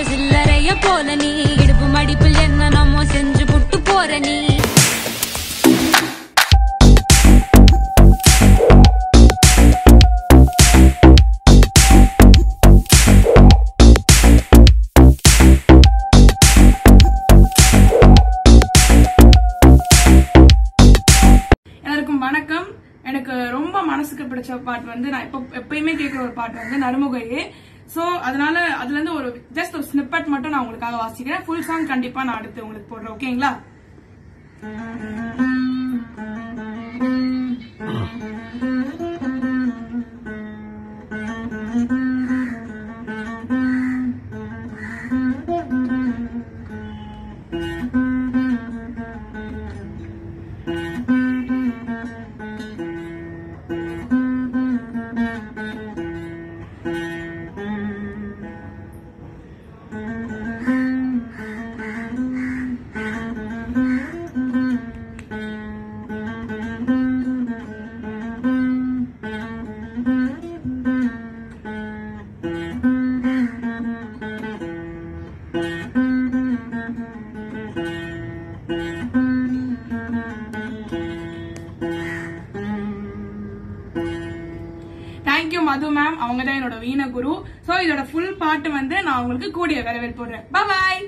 மற்ற சில்லறைய போல நீ. இடுப்பு மடிப்பில் என்ன நம்ம செஞ்சு புட்டு போற நீ. வணக்கம். எனக்கு ரொம்ப மனசுக்கு பிடிச்ச பாட்டு வந்து நான் இப்போ எப்பயுமே கேட்குற ஒரு பாட்டு வந்து நறுமுகையே சோ அதனால அதுல இருந்து ஒரு ஜஸ்ட் ஒரு ஸ்னிப்பட் மட்டும் நான் உங்களுக்காக வாசிக்கிறேன். ஃபுல் சாங் கண்டிப்பா நான் அடுத்து உங்களுக்கு போடுறேன். ஓகேங்களா தேங்க்யூ மது மேம் அவங்க தான் என்னோட வீண குரு. சோ இதோட ஃபுல் பாட்டு வந்து நான் உங்களுக்கு கூடிய வரவேற்பு போடுறேன். பாய்